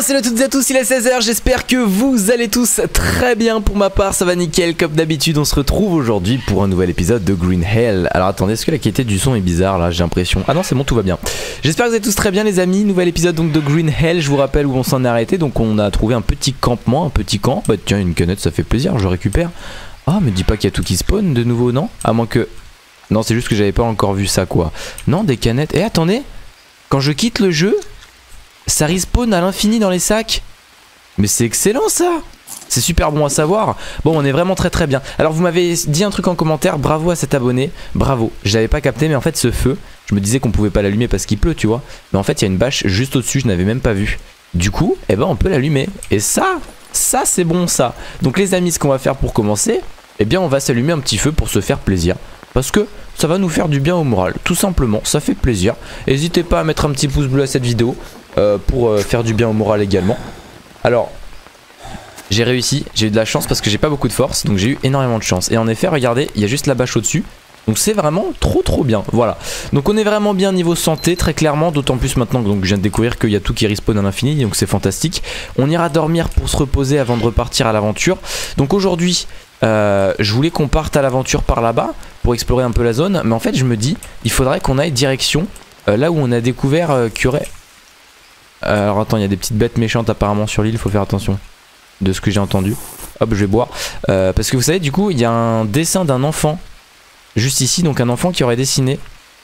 Bien salut à toutes et à tous, il est 16h, j'espère que vous allez tous très bien. Pour ma part, ça va nickel comme d'habitude, on se retrouve aujourd'hui pour un nouvel épisode de Green Hell. Alors attendez, est-ce que la qualité du son est bizarre là, j'ai l'impression. Ah non c'est bon, tout va bien. J'espère que vous êtes tous très bien les amis, nouvel épisode donc de Green Hell, je vous rappelle où on s'en est arrêté, donc on a trouvé un petit campement, un petit camp, bah tiens une canette ça fait plaisir, je récupère. Ah mais dis pas qu'il y a tout qui spawn de nouveau, non? À moins que... Non c'est juste que j'avais pas encore vu ça quoi. Non des canettes, et attendez, quand je quitte le jeu, ça respawn à l'infini dans les sacs. Mais c'est excellent ça c'est super bon à savoir. Bon, on est vraiment très très bien. Alors, vous m'avez dit un truc en commentaire. Bravo à cet abonné. Bravo. Je l'avais pas capté, mais en fait, ce feu, je me disais qu'on pouvait pas l'allumer parce qu'il pleut, tu vois. Mais en fait, il y a une bâche juste au-dessus. Je n'avais même pas vu. Du coup, eh ben, on peut l'allumer. Et ça, ça, c'est bon ça. Donc, les amis, ce qu'on va faire pour commencer, eh bien, on va s'allumer un petit feu pour se faire plaisir. Parce que ça va nous faire du bien au moral. Tout simplement, ça fait plaisir. N'hésitez pas à mettre un petit pouce bleu à cette vidéo. Euh, pour euh, faire du bien au moral également. Alors, j'ai réussi, j'ai eu de la chance parce que j'ai pas beaucoup de force, donc j'ai eu énormément de chance. Et en effet, regardez, il y a juste la bâche au-dessus. Donc c'est vraiment trop trop bien, voilà. Donc on est vraiment bien niveau santé, très clairement, d'autant plus maintenant que donc, je viens de découvrir qu'il y a tout qui respawn à l'infini, donc c'est fantastique. On ira dormir pour se reposer avant de repartir à l'aventure. Donc aujourd'hui, euh, je voulais qu'on parte à l'aventure par là-bas pour explorer un peu la zone, mais en fait je me dis, il faudrait qu'on aille direction là où on a découvert aurait alors attends, il y a des petites bêtes méchantes apparemment sur l'île, faut faire attention de ce que j'ai entendu. Hop, je vais boire. Euh, parce que vous savez, du coup, il y a un dessin d'un enfant juste ici, donc un enfant qui aurait dessiné.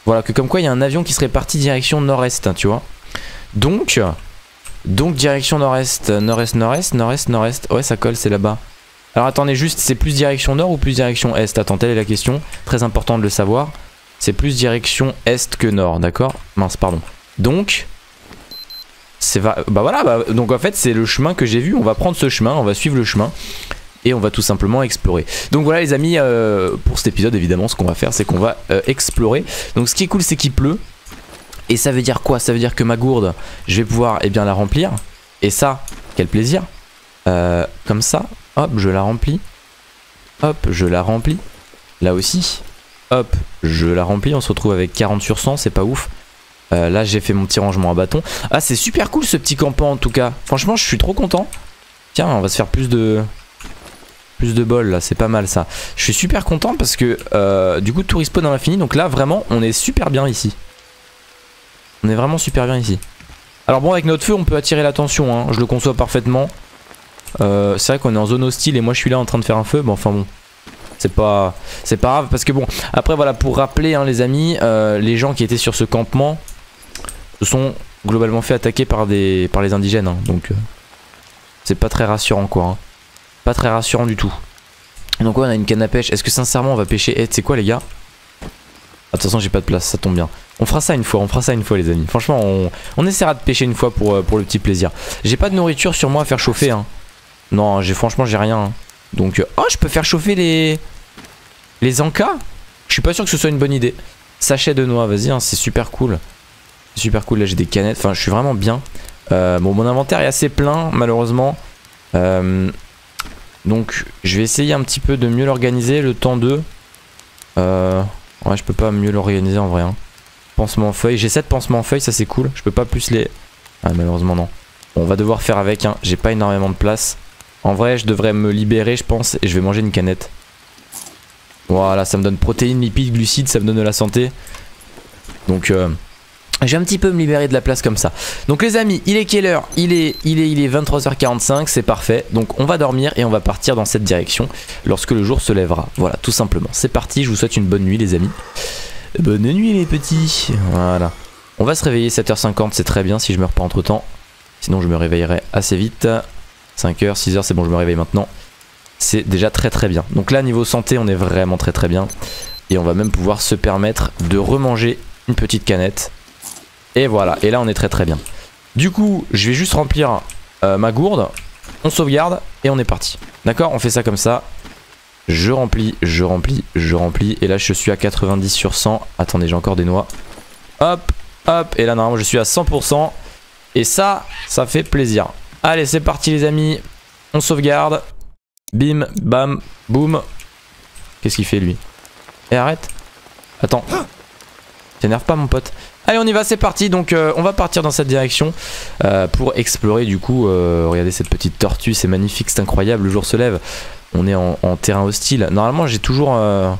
Voilà, que comme quoi il y a un avion qui serait parti direction nord-est, hein, tu vois. Donc, donc direction nord-est, nord-est, nord-est, nord-est, nord-est. Ouais, ça colle, c'est là-bas. Alors attendez, juste, c'est plus direction nord ou plus direction est? Attends, telle est la question. Très important de le savoir. C'est plus direction est que nord, d'accord? Mince, pardon. Donc, bah voilà bah, donc en fait c'est le chemin que j'ai vu. On va prendre ce chemin on va suivre le chemin et on va tout simplement explorer. Donc voilà les amis euh, pour cet épisode évidemment ce qu'on va faire c'est qu'on va euh, explorer. Donc ce qui est cool c'est qu'il pleut. Et ça veut dire quoi? Ça veut dire que ma gourde je vais pouvoir eh bien la remplir. Et ça quel plaisir. Euh, comme ça hop je la remplis. Hop je la remplis. Là aussi hop je la remplis. On se retrouve avec 40 sur 100 c'est pas ouf euh, là j'ai fait mon petit rangement à bâton. Ah c'est super cool ce petit campement en tout cas. Franchement je suis trop content. Tiens on va se faire plus de plus de bol là, c'est pas mal ça. Je suis super content parce que euh, du coup tout respawn dans l'infini. Donc là vraiment on est super bien ici. On est vraiment super bien ici. Alors bon avec notre feu on peut attirer l'attention, hein. je le conçois parfaitement. Euh, c'est vrai qu'on est en zone hostile et moi je suis là en train de faire un feu. Bon enfin bon. C'est pas, pas grave parce que bon, après voilà, pour rappeler hein, les amis, les gens qui étaient sur ce campement, se sont globalement fait attaquer par, des, par les indigènes. Hein. donc euh, c'est pas très rassurant quoi. Hein. Pas très rassurant du tout. Donc ouais on a une canne à pêche. Est-ce que sincèrement on va pêcher Eh c'est quoi les gars? Attention j'ai pas de place, ça tombe bien. On fera ça une fois, on fera ça une fois les amis. Franchement on, essaiera de pêcher une fois pour, euh, pour le petit plaisir. J'ai pas de nourriture sur moi à faire chauffer. Hein. Non j'ai franchement j'ai rien. Donc euh, oh je peux faire chauffer les les encas. Je suis pas sûr que ce soit une bonne idée. Sachet de noix, vas-y, c'est super cool super cool. Là, j'ai des canettes. Enfin, je suis vraiment bien. Euh, bon, mon inventaire est assez plein, malheureusement. Euh, donc, je vais essayer un petit peu de mieux l'organiser. Le temps de... Euh, ouais, je peux pas mieux l'organiser en vrai. Hein. Pansement en feuille. J'ai 7 pansements en feuille, ça c'est cool. Je peux pas plus les... Ah, malheureusement, non. on va devoir faire avec. Hein. J'ai pas énormément de place. En vrai, je devrais me libérer, je pense, et je vais manger une canette. Voilà, ça me donne protéines, lipides, glucides, ça me donne de la santé. Donc... Je vais un petit peu me libérer de la place comme ça. Donc les amis, il est quelle heure il est, il est, il est 23h45, c'est parfait. Donc on va dormir et on va partir dans cette direction lorsque le jour se lèvera. Voilà, tout simplement. C'est parti, je vous souhaite une bonne nuit les amis. Bonne nuit les petits. Voilà. On va se réveiller 7h50, c'est très bien si je meurs pas entre temps. Sinon je me réveillerai assez vite. 5h, 6h, c'est bon, je me réveille maintenant. C'est déjà très très bien. Donc là, niveau santé, on est vraiment très très bien. Et on va même pouvoir se permettre de remanger une petite canette. Et voilà, et là on est très très bien. Du coup, je vais juste remplir euh, ma gourde. On sauvegarde et on est parti. D'accord? On fait ça comme ça. Je remplis, je remplis, je remplis. Et là je suis à 90 sur 100. Attendez, j'ai encore des noix. Hop, hop. Et là normalement je suis à 100%. Et ça, ça fait plaisir. Allez, c'est parti les amis. On sauvegarde. Bim, bam, boum. Qu'est-ce qu'il fait lui? Et eh, arrête. Attends. T'énerve pas mon pote. Allez on y va, c'est parti. Donc euh, on va partir dans cette direction euh, pour explorer du coup. Euh, regardez cette petite tortue, c'est magnifique, c'est incroyable. Le jour se lève. On est en, terrain hostile. Normalement j'ai toujours, euh,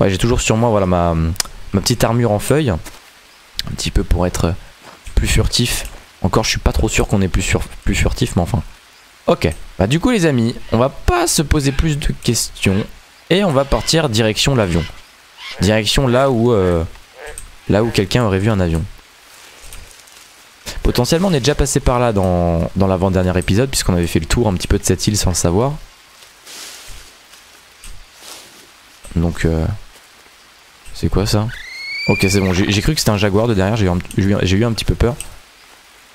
ouais j'ai toujours sur moi voilà ma, petite armure en feuille, un petit peu pour être plus furtif. Encore je suis pas trop sûr qu'on est plus, plus furtif, mais enfin. Ok. Bah du coup les amis, on va pas se poser plus de questions et on va partir direction l'avion. Direction là où là où quelqu'un aurait vu un avion. Potentiellement on est déjà passé par là dans, l'avant-dernier épisode puisqu'on avait fait le tour un petit peu de cette île sans le savoir. Donc euh, c'est quoi ça? Ok c'est bon, j'ai cru que c'était un jaguar de derrière, j'ai eu, un- petit peu peur.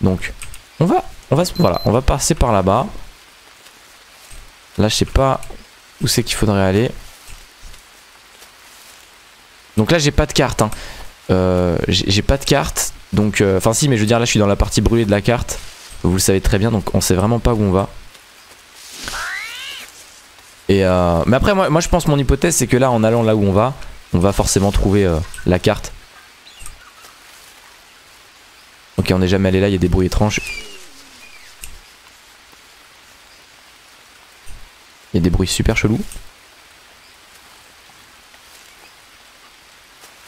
Donc on va on va voilà, on va passer par là-bas. Là je sais pas où c'est qu'il faudrait aller. Donc là j'ai pas de carte hein. Euh, j'ai pas de carte donc euh, enfin si mais je veux dire là je suis dans la partie brûlée de la carte. Vous le savez très bien donc on sait vraiment pas où on va. Et euh, mais après moi, moi je pense mon hypothèse c'est que là en allant là où on va on va forcément trouver euh, la carte. Ok on n'est jamais allé là il y a des bruits étranges. Il y a des bruits super chelous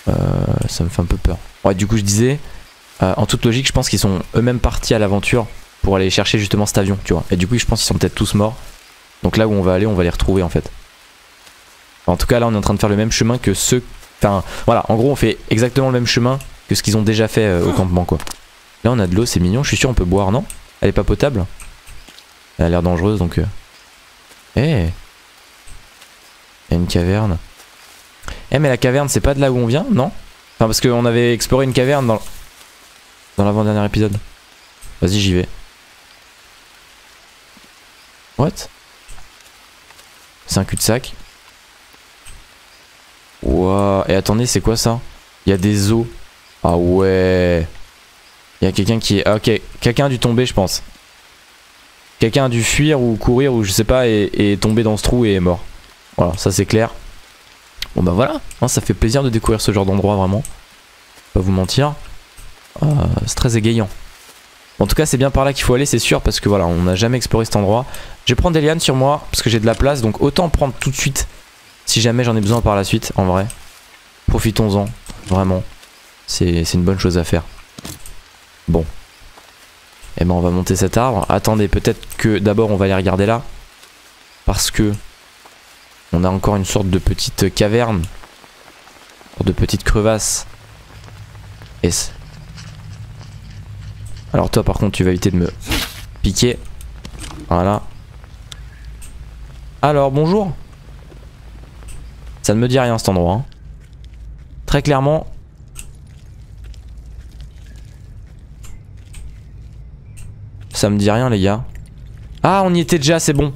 ça me fait un peu peur. Ouais, du coup, je disais, euh, en toute logique, je pense qu'ils sont eux-mêmes partis à l'aventure pour aller chercher justement cet avion, tu vois. Et du coup, je pense qu'ils sont peut-être tous morts. Donc là où on va aller, on va les retrouver en fait. En tout cas, là, on est en train de faire le même chemin que ceux. Enfin, voilà, en gros, on fait exactement le même chemin que ce qu'ils ont déjà fait euh, au campement, quoi. Là, on a de l'eau, c'est mignon. Je suis sûr, on peut boire, non? Elle est pas potable Elle a l'air dangereuse, donc. Euh... Eh Il y a une caverne. Eh mais la caverne c'est pas de là où on vient, non? Enfin parce qu'on avait exploré une caverne dans, dans l'avant-dernier épisode. Vas-y j'y vais. What? C'est un cul-de-sac. Ouah. Et attendez c'est quoi ça? Il y a des os. Ah ouais. Il y a quelqu'un qui est... ah, ok, quelqu'un a dû tomber je pense. Quelqu'un a dû fuir ou courir ou je sais pas et, tombé dans ce trou et est mort. Voilà, ça c'est clair. Bon bah voilà, hein, ça fait plaisir de découvrir ce genre d'endroit vraiment. Pas vous mentir. Euh, c'est très égayant. En tout cas c'est bien par là qu'il faut aller c'est sûr parce que voilà on n'a jamais exploré cet endroit. Je vais prendre des lianes sur moi parce que j'ai de la place donc autant prendre tout de suite si jamais j'en ai besoin par la suite en vrai. Profitons-en vraiment. C'est une bonne chose à faire. Bon. Et ben on va monter cet arbre. Attendez peut-être que d'abord on va aller regarder là. Parce que on a encore une sorte de petite caverne. De petite crevasse. Alors toi par contre tu vas éviter de me piquer. Voilà. Alors bonjour. Ça ne me dit rien cet endroit. hein. Très clairement. Ça me dit rien les gars. Ah on y était déjà c'est bon.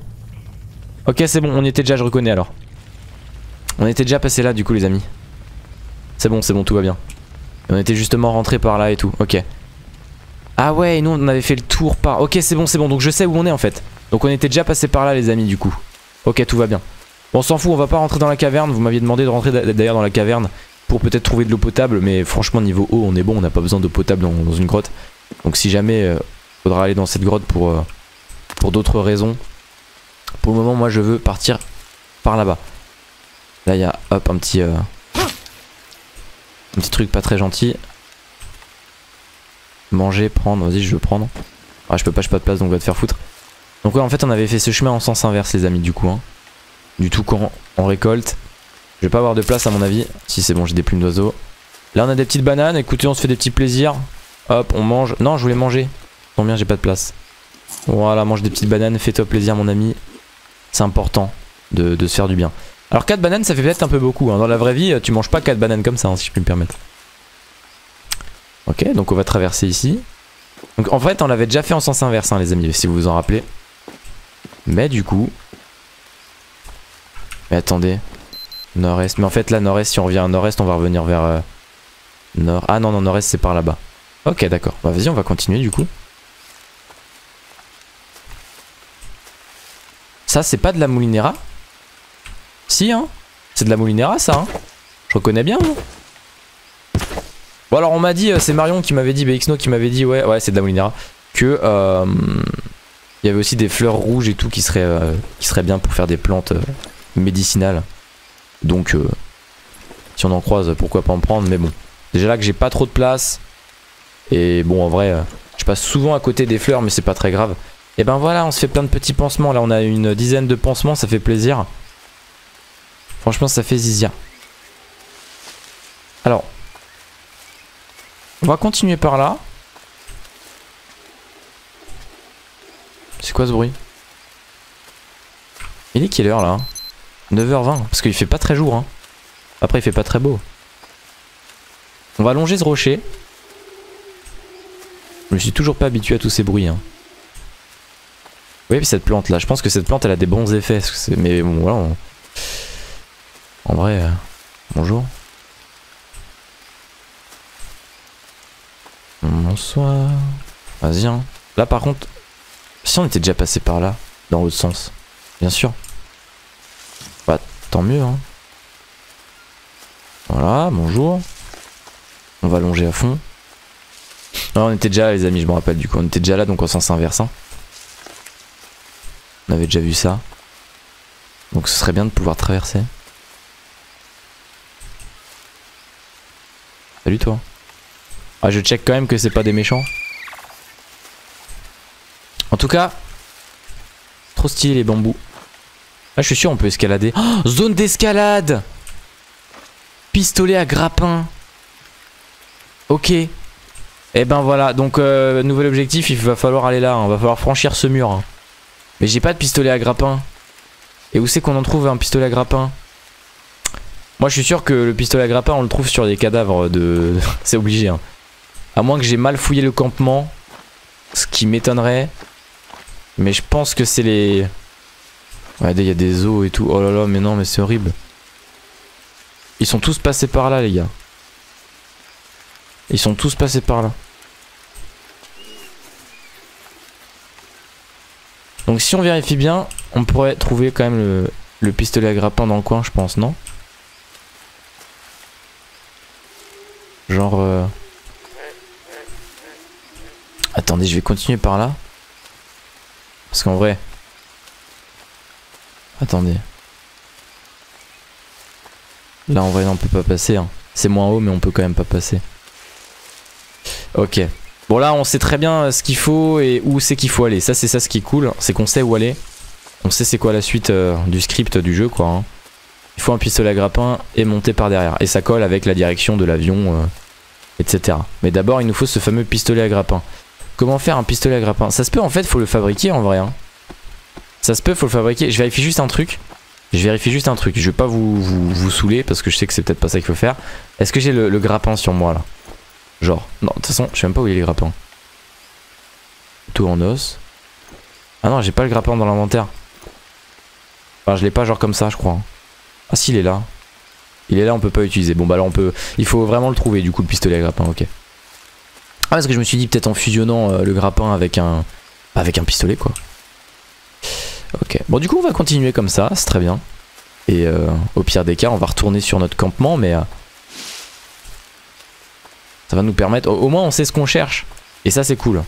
Ok c'est bon on y était déjà je reconnais alors. On était déjà passé là du coup les amis. C'est bon c'est bon tout va bien. On était justement rentré par là et tout. Ok. Ah ouais nous on avait fait le tour par... Ok c'est bon c'est bon donc je sais où on est en fait. Donc on était déjà passé par là les amis du coup. Ok tout va bien. Bon on s'en fout on va pas rentrer dans la caverne. Vous m'aviez demandé de rentrer d'a- d'ailleurs dans la caverne pour peut-être trouver de l'eau potable. Mais franchement niveau eau on est bon on n'a pas besoin d'eau potable dans, dans une grotte. Donc si jamais euh, faudra aller dans cette grotte pour, euh, pour d'autres raisons. Pour le moment moi je veux partir par là-bas. Là il y a hop un petit... euh, un petit truc pas très gentil. Manger, prendre, vas-y je veux prendre. Ah je peux pas, j'ai pas de place donc va te faire foutre. Donc ouais en fait on avait fait ce chemin en sens inverse les amis du coup. Hein. Du tout quand on récolte. Je vais pas avoir de place à mon avis. Si c'est bon j'ai des plumes d'oiseaux. Là on a des petites bananes, écoutez on se fait des petits plaisirs. Hop on mange. Non je voulais manger. Combien j'ai pas de place. Voilà mange des petites bananes, fais-toi plaisir mon ami. C'est important de, se faire du bien. Alors 4 bananes ça fait peut-être un peu beaucoup. hein. Dans la vraie vie tu manges pas 4 bananes comme ça hein, si je puis me permettre. Ok, donc on va traverser ici. Donc en fait, on l'avait déjà fait en sens inverse, hein, les amis, si vous vous en rappelez. Mais du coup. Mais attendez. Nord-est. Mais en fait, là, nord-est, si on revient à nord-est, on va revenir vers. euh, nord. Ah non, non, nord-est, c'est par là-bas. Ok, d'accord. Bah vas-y, on va continuer du coup. Ça, c'est pas de la moulinera Si, hein C'est de la moulinera, ça, hein Je reconnais bien, hein Bon alors on m'a dit, euh, c'est Marion qui m'avait dit, BXNO qui m'avait dit, ouais, ouais c'est de la Molinera, que euh, il y avait aussi des fleurs rouges et tout qui seraient, euh, qui seraient bien pour faire des plantes médicinales. Donc si on en croise, pourquoi pas en prendre, mais bon. Déjà là que j'ai pas trop de place. Et bon en vrai, je passe souvent à côté des fleurs mais c'est pas très grave. Et ben voilà, on se fait plein de petits pansements. Là on a une dizaine de pansements, ça fait plaisir. Franchement ça fait zizia. Alors, on va continuer par là. C'est quoi ce bruit? Il est quelle heure là? 9h20, parce qu'il fait pas très jour. Hein. Après il fait pas très beau. On va longer ce rocher. Je me suis toujours pas habitué à tous ces bruits. Hein. Oui, cette plante là, je pense que cette plante elle a des bons effets. Mais bon, voilà. En vrai, euh, bonjour. Bonsoir. Vas-y, hein. Là, par contre, si on était déjà passé par là, dans l'autre sens, bien sûr. Bah, tant mieux, hein. Voilà, bonjour. On va longer à fond. On était déjà là, les amis, je me rappelle du coup. On était déjà là, donc en sens inverse. Hein. On avait déjà vu ça. Donc ce serait bien de pouvoir traverser. Salut toi. Ah, je check quand même que c'est pas des méchants. En tout cas, trop stylé les bambous. Ah, je suis sûr on peut escalader. Oh, zone d'escalade Pistolet à grappin. Ok. Et eh ben voilà, donc euh, nouvel objectif, il va falloir aller là, hein. va falloir franchir ce mur. Hein. Mais j'ai pas de pistolet à grappin. Et où c'est qu'on en trouve un pistolet à grappin? Moi je suis sûr que le pistolet à grappin on le trouve sur des cadavres de... c'est obligé. Hein. À moins que j'ai mal fouillé le campement. Ce qui m'étonnerait. Mais je pense que c'est les... Regardez, il y a des os et tout. Oh là là, mais non, mais c'est horrible. Ils sont tous passés par là, les gars. Ils sont tous passés par là. Donc si on vérifie bien, on pourrait trouver quand même le, pistolet à grappin dans le coin, je pense, non? Genre... Euh, Attendez, je vais continuer par là. Parce qu'en vrai... Attendez. Là en vrai on peut pas passer. Hein. C'est moins haut mais on peut quand même pas passer. Ok. Bon là on sait très bien euh, ce qu'il faut et où c'est qu'il faut aller. Ça c'est ça ce qui est cool. C'est qu'on sait où aller. On sait c'est quoi la suite euh, du script du jeu quoi. Hein. Il faut un pistolet à grappin et monter par derrière. Et ça colle avec la direction de l'avion, euh, etc. Mais d'abord il nous faut ce fameux pistolet à grappin. Comment faire un pistolet à grappin? Ça se peut en fait, faut le fabriquer en vrai. Hein. Ça se peut, faut le fabriquer. Je vérifie juste un truc. Je vérifie juste un truc. Je vais pas vous, vous, saouler parce que je sais que c'est peut-être pas ça qu'il faut faire. Est-ce que j'ai le, grappin sur moi là? Genre. Non, de toute façon, je sais même pas où il est le grappin. Tout en os. Ah non, j'ai pas le grappin dans l'inventaire. Enfin, je l'ai pas genre comme ça, je crois. Ah si, il est là. Il est là, on peut pas utiliser. Bon bah là on peut... Il faut vraiment le trouver du coup le pistolet à grappin, ok. Ah parce que je me suis dit peut-être en fusionnant euh, le grappin avec un avec un pistolet quoi. Ok. Bon du coup on va continuer comme ça, c'est très bien. Et euh, au pire des cas on va retourner sur notre campement mais euh, ça va nous permettre, au, moins on sait ce qu'on cherche. Et ça c'est cool.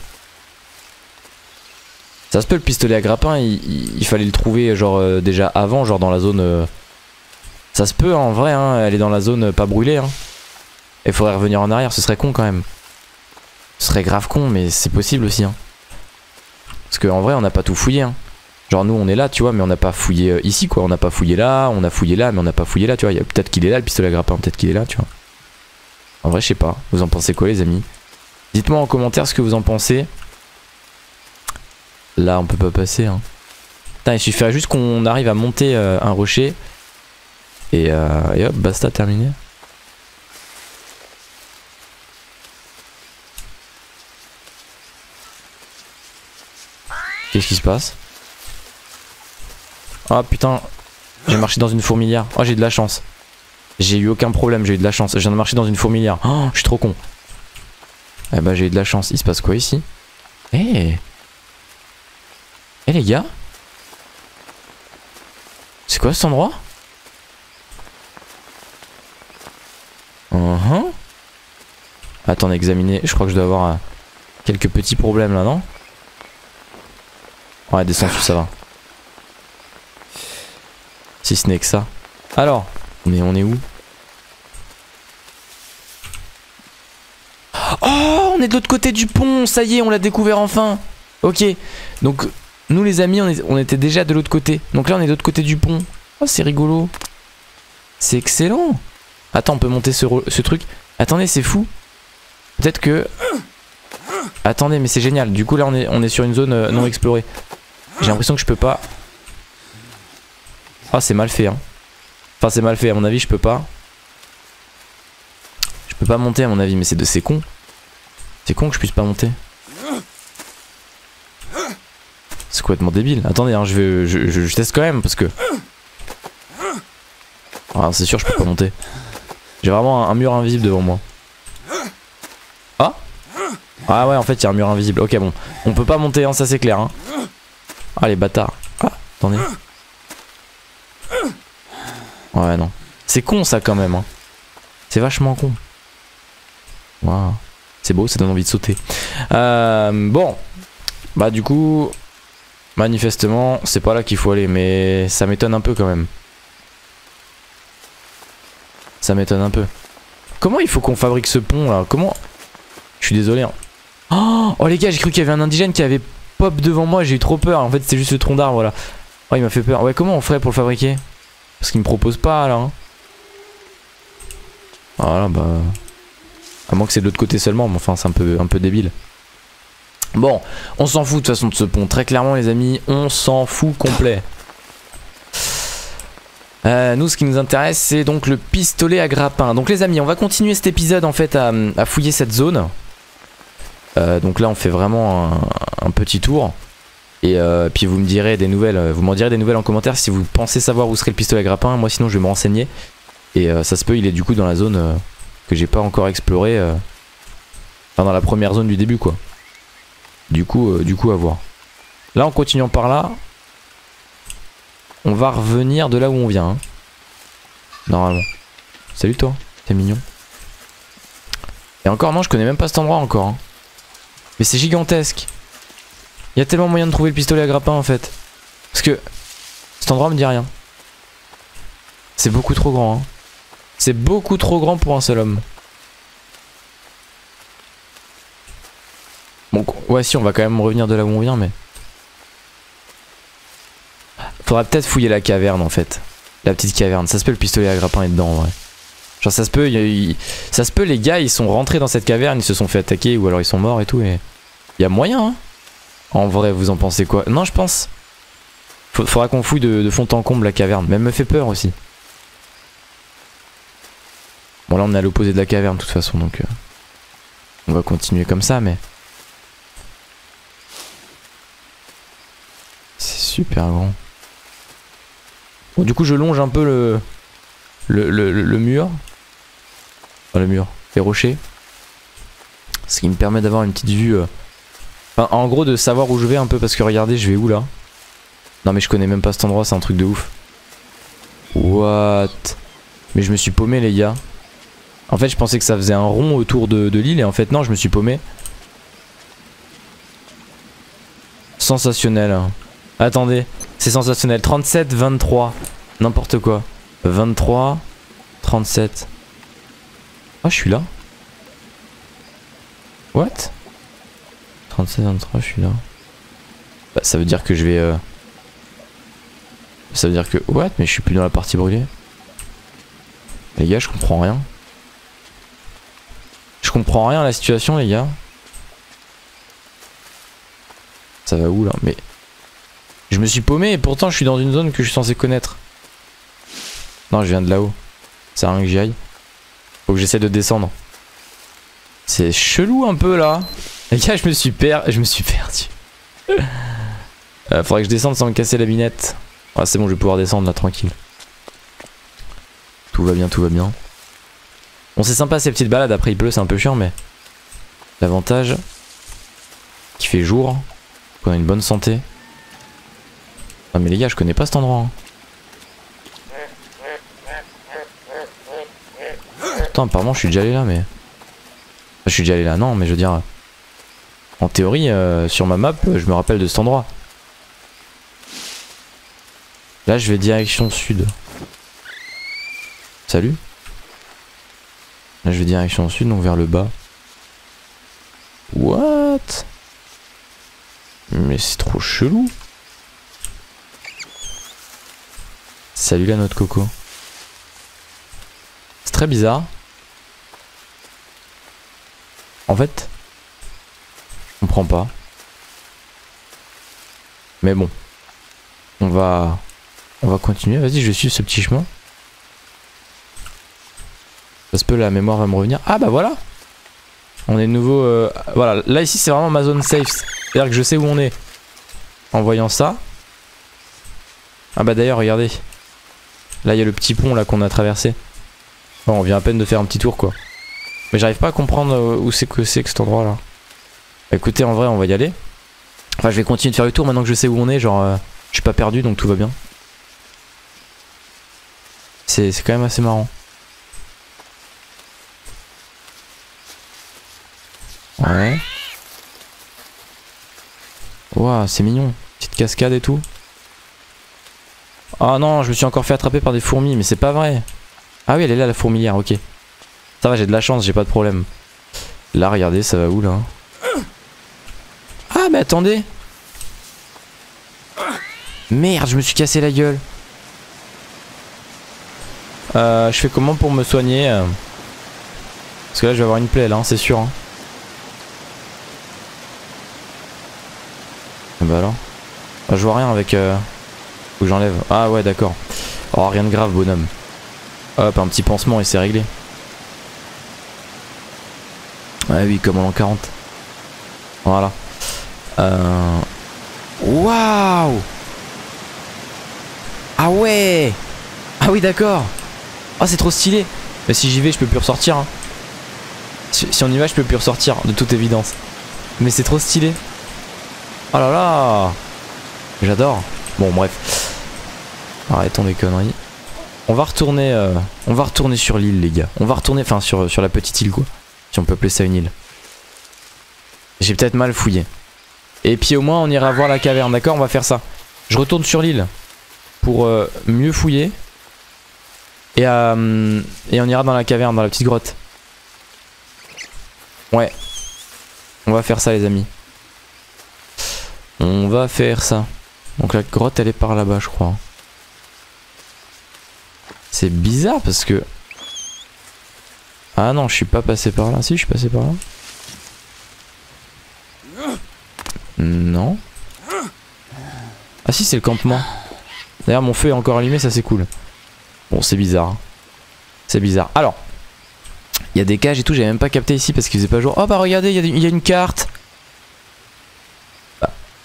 Ça se peut le pistolet à grappin, il, fallait le trouver genre déjà avant, genre dans la zone... Ça se peut en vrai, hein, elle est dans la zone pas brûlée. Hein. Il faudrait revenir en arrière, ce serait con quand même. Ce serait grave con, mais c'est possible aussi. Hein. Parce qu'en vrai, on n'a pas tout fouillé. Hein. Genre, nous, on est là, tu vois, mais on n'a pas fouillé euh, ici, quoi. On n'a pas fouillé là, on a fouillé là, mais on n'a pas fouillé là, tu vois. Peut-être qu'il est là, le pistolet à grappin, peut-être qu'il est là, tu vois. En vrai, je sais pas. Vous en pensez quoi, les amis? Dites-moi en commentaire ce que vous en pensez. Là, on peut pas passer. Hein. Putain, il suffirait juste qu'on arrive à monter euh, un rocher. Et, euh, et hop, basta, terminé. Qu'est-ce qui se passe? Ah putain, j'ai marché dans une fourmilière. Oh j'ai de la chance. J'ai eu aucun problème, j'ai eu de la chance. Je viens de marcher dans une fourmilière. Oh, je suis trop con. Eh bah j'ai eu de la chance. Il se passe quoi ici? Eh Eh les gars C'est quoi cet endroit? Uh temps d'examiner. Je crois que je dois avoir euh, quelques petits problèmes là, non? Ouais, descends, ça va. Si ce n'est que ça. Alors, mais on est où? Oh, on est de l'autre côté du pont, ça y est, on l'a découvert enfin. Ok, donc nous les amis, on, était déjà de l'autre côté. Donc là, on est de l'autre côté du pont. Oh, c'est rigolo. C'est excellent. Attends, on peut monter ce, truc. Attendez, c'est fou. Peut-être que... Attendez, mais c'est génial. Du coup, là, on est, sur une zone euh, non explorée. J'ai l'impression que je peux pas... Ah, c'est mal fait, hein. Enfin, c'est mal fait. À mon avis, je peux pas. Je peux pas monter, à mon avis, mais c'est de... C'est con. C'est con que je puisse pas monter. C'est complètement débile. Attendez, hein, je, vais, je, teste quand même parce que. Ah, c'est sûr, je peux pas monter. J'ai vraiment un, mur invisible devant moi. Ah Ah ouais, en fait, il y a un mur invisible. Ok, bon. On peut pas monter, hein, ça c'est clair. Hein. Ah, les bâtards. Ah, attendez. Ouais, non. C'est con ça quand même. Hein. C'est vachement con. Waouh. C'est beau, ça donne envie de sauter. Euh, bon. Bah, du coup, Manifestement, c'est pas là qu'il faut aller, mais ça m'étonne un peu quand même. Ça m'étonne un peu. Comment il faut qu'on fabrique ce pont là? Comment? Je suis désolé. Hein. Oh, oh, les gars, j'ai cru qu'il y avait un indigène qui avait pop devant moi, j'ai eu trop peur. En fait, c'était juste le tronc d'arbre, voilà. Oh, il m'a fait peur. Ouais, comment on ferait pour le fabriquer? Parce qu'il me propose pas là. Hein. Voilà, bah. À moins que c'est de l'autre côté seulement, mais enfin, c'est un peu, un peu débile. Bon, on s'en fout de toute façon de ce pont. Très clairement, les amis, on s'en fout complet. Euh, nous, ce qui nous intéresse, c'est donc le pistolet à grappin. Donc, les amis, on va continuer cet épisode en fait à, fouiller cette zone. Euh, donc là, on fait vraiment un, petit tour. Et euh, puis vous me direz des nouvelles, vous m'en direz des nouvelles en commentaire si vous pensez savoir où serait le pistolet à grappin. Moi, sinon, je vais me renseigner. Et ça se peut, il est du coup dans la zone que j'ai pas encore explorée. Enfin, dans la première zone du début, quoi. Du coup, euh, du coup, à voir. Là, en continuant par là, on va revenir de là où on vient. Hein. Normalement. Salut toi, t'es mignon. Et encore, non, je connais même pas cet endroit encore. Hein. Mais c'est gigantesque. Il y a tellement moyen de trouver le pistolet à grappin en fait. Parce que cet endroit me dit rien. C'est beaucoup trop grand. Hein. C'est beaucoup trop grand pour un seul homme. Bon, ouais, si, on va quand même revenir de là où on vient, mais. Faudra peut-être fouiller la caverne en fait. La petite caverne. Ça se peut, le pistolet à grappin est dedans en vrai. Genre, ça se peut, ça se peut, les gars, ils sont rentrés dans cette caverne, ils se sont fait attaquer ou alors ils sont morts et tout. Et. Y a moyen, hein. En vrai, vous en pensez quoi? Non, je pense. Faudra qu'on fouille de, fond en comble la caverne. Même me fait peur aussi. Bon, là, on est à l'opposé de la caverne de toute façon, donc. Euh, on va continuer comme ça, mais. super grand. Bon, du coup, je longe un peu le, mur. le mur, les rochers. Ce qui me permet d'avoir une petite vue. Euh, en gros, de savoir où je vais un peu parce que regardez, je vais où là? Non, mais je connais même pas cet endroit, c'est un truc de ouf. What? Mais je me suis paumé, les gars. En fait, je pensais que ça faisait un rond autour de, l'île et en fait, non, je me suis paumé. Sensationnel. Hein. Attendez, c'est sensationnel. 37, 23. N'importe quoi. 23, 37. Ah, je suis là. What? 37, 23, je suis là. Bah, ça veut dire que je vais... Euh... Ça veut dire que... What? Mais je suis plus dans la partie brûlée. Les gars, je comprends rien. Je comprends rien à la situation, les gars. Ça va où, là Mais... Je me suis paumé et pourtant je suis dans une zone que je suis censé connaître. Non, je viens de là-haut. Ça rien que j'y aille. Faut que j'essaie de descendre. C'est chelou un peu là. Les gars, je me suis, per... je me suis perdu. euh, faudrait que je descende sans me casser la binette. Ah, c'est bon, je vais pouvoir descendre là tranquille. Tout va bien, tout va bien. Bon, c'est sympa ces petites balades. Après, il pleut, c'est un peu chiant, mais l'avantage qui fait jour, qu'on a une bonne santé. Ah mais les gars, je connais pas cet endroit. Hein. Attends, apparemment je suis déjà allé là, mais... Je suis déjà allé là, non, mais je veux dire. En théorie, euh, sur ma map, je me rappelle de cet endroit. Là, je vais direction sud. Salut. Là, je vais direction sud, donc vers le bas. What? Mais c'est trop chelou. Salut la note coco. C'est très bizarre. En fait, je comprends pas. Mais bon, on va, on va continuer. Vas-y, je suis ce petit chemin. Ça se peut, la mémoire va me revenir. Ah bah voilà On est de nouveau... Euh, voilà, là ici c'est vraiment ma zone safe. C'est-à-dire que je sais où on est. En voyant ça. Ah bah d'ailleurs, regardez. Là il y a le petit pont là qu'on a traversé. Bon, on vient à peine de faire un petit tour quoi. Mais j'arrive pas à comprendre euh, où c'est que c'est que cet endroit là. Bah, écoutez, en vrai, on va y aller. Enfin, je vais continuer de faire le tour maintenant que je sais où on est. Genre, euh, je suis pas perdu donc tout va bien. C'est quand même assez marrant. Ouais. Waouh, c'est mignon. Petite cascade et tout. Ah non, je me suis encore fait attraper par des fourmis, mais c'est pas vrai. Ah oui, elle est là la fourmilière, ok. Ça va, j'ai de la chance, j'ai pas de problème. Là, regardez, ça va où là Ah, mais attendez Merde, je me suis cassé la gueule. Euh, je fais comment pour me soigner euh? Parce que là, je vais avoir une plaie là, hein, c'est sûr. Hein. Bah alors Je vois rien avec... Euh... Faut que j'enlève. Ah ouais d'accord. Oh rien de grave bonhomme. Hop un petit pansement et c'est réglé. Ah oui comme en l'an 40. Voilà. Euh... Waouh Ah ouais Ah oui d'accord Ah c'est trop stylé Mais si j'y vais je peux plus ressortir hein. si on y va je peux plus ressortir de toute évidence. Mais c'est trop stylé Oh là là J'adore. Bon bref. Arrêtons les conneries. On va retourner euh, on va retourner sur l'île les gars. On va retourner enfin sur, la petite île quoi. Si on peut appeler ça une île. J'ai peut-être mal fouillé. Et puis au moins on ira voir la caverne, d'accord? On va faire ça. Je retourne sur l'île pour euh, mieux fouiller. Et, euh, et on ira dans la caverne, dans la petite grotte. Ouais. On va faire ça les amis. On va faire ça. Donc la grotte elle est par là-bas je crois. C'est bizarre parce que... Ah non je suis pas passé par là. Si je suis passé par là. Non. Ah si c'est le campement. D'ailleurs mon feu est encore allumé ça c'est cool. Bon c'est bizarre. C'est bizarre. Alors. Il y a des cages et tout, j'avais même pas capté ici parce qu'il faisait pas jour. Oh bah regardez, il y, y, a une carte.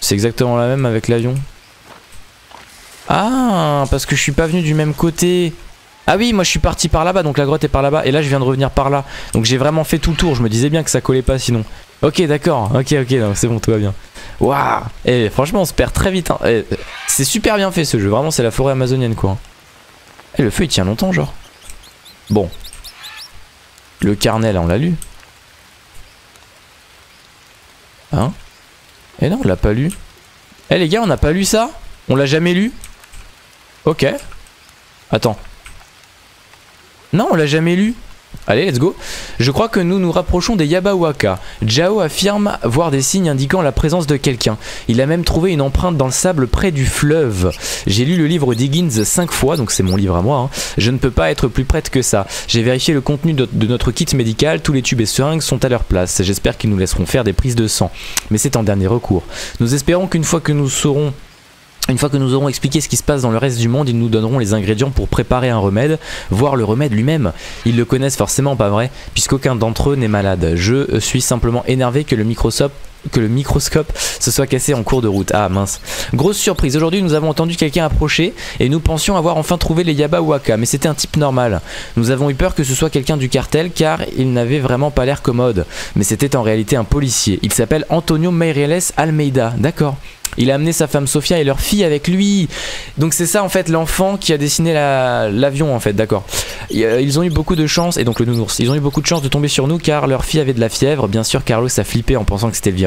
C'est exactement la même avec l'avion. Ah, parce que je suis pas venu du même côté. Ah oui, moi je suis parti par là-bas, donc la grotte est par là-bas. Et là, je viens de revenir par là. Donc j'ai vraiment fait tout le tour. Je me disais bien que ça collait pas sinon. Ok, d'accord. Ok, ok, c'est bon, tout va bien. Waouh Et eh, franchement, on se perd très vite. Hein. Eh, c'est super bien fait ce jeu. Vraiment, c'est la forêt amazonienne quoi. Et eh, le feu il tient longtemps, genre. Bon. Le carnet on l'a lu. Hein? Eh non, on l'a pas lu. Eh les gars, on n'a pas lu ça On l'a jamais lu Ok. Attends. Non, on l'a jamais lu. Allez, let's go. Je crois que nous nous rapprochons des Yabawaka. Jao affirme voir des signes indiquant la présence de quelqu'un. Il a même trouvé une empreinte dans le sable près du fleuve. J'ai lu le livre d'Higgins 5 fois, donc c'est mon livre à moi. Hein. Je ne peux pas être plus prête que ça. J'ai vérifié le contenu de, de, notre kit médical. Tous les tubes et seringues sont à leur place. J'espère qu'ils nous laisseront faire des prises de sang. Mais c'est en dernier recours. Nous espérons qu'une fois que nous saurons une fois que nous aurons expliqué ce qui se passe dans le reste du monde, ils nous donneront les ingrédients pour préparer un remède, voire le remède lui-même. Ils le connaissent forcément, pas vrai, puisqu'aucun d'entre eux n'est malade. Je suis simplement énervé que le microscope que le microscope se soit cassé en cours de route. Ah mince. Grosse surprise, aujourd'hui nous avons entendu quelqu'un approcher et nous pensions avoir enfin trouvé les Yabawaka, mais c'était un type normal. Nous avons eu peur que ce soit quelqu'un du cartel car il n'avait vraiment pas l'air commode, mais c'était en réalité un policier. Il s'appelle Antonio Meireles Almeida, d'accord. Il a amené sa femme Sophia et leur fille avec lui. Donc c'est ça en fait l'enfant qui a dessiné l'avion en fait, d'accord. Euh, ils ont eu beaucoup de chance, et donc le nounours, ils ont eu beaucoup de chance de tomber sur nous car leur fille avait de la fièvre. Bien sûr, Carlos a flippé en pensant que c'était le virus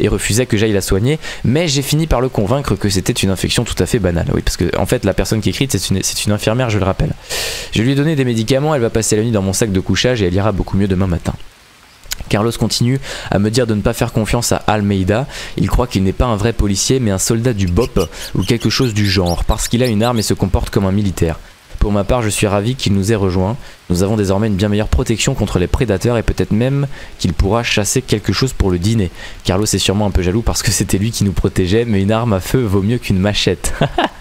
et refusait que j'aille la soigner. Mais j'ai fini par le convaincre que c'était une infection tout à fait banale. Oui, parce que en fait, la personne qui écrit, c'est une, une infirmière, je le rappelle. Je lui ai donné des médicaments, elle va passer la nuit dans mon sac de couchage et elle ira beaucoup mieux demain matin. Carlos continue à me dire de ne pas faire confiance à Almeida. Il croit qu'il n'est pas un vrai policier mais un soldat du BOP ou quelque chose du genre parce qu'il a une arme et se comporte comme un militaire. Pour ma part, je suis ravi qu'il nous ait rejoints. Nous avons désormais une bien meilleure protection contre les prédateurs et peut-être même qu'il pourra chasser quelque chose pour le dîner. Carlos est sûrement un peu jaloux parce que c'était lui qui nous protégeait, mais une arme à feu vaut mieux qu'une machette.